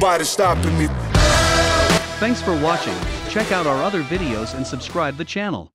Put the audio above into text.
nobody stopping me. Thanks for watching. Check out our other videos and subscribe the channel.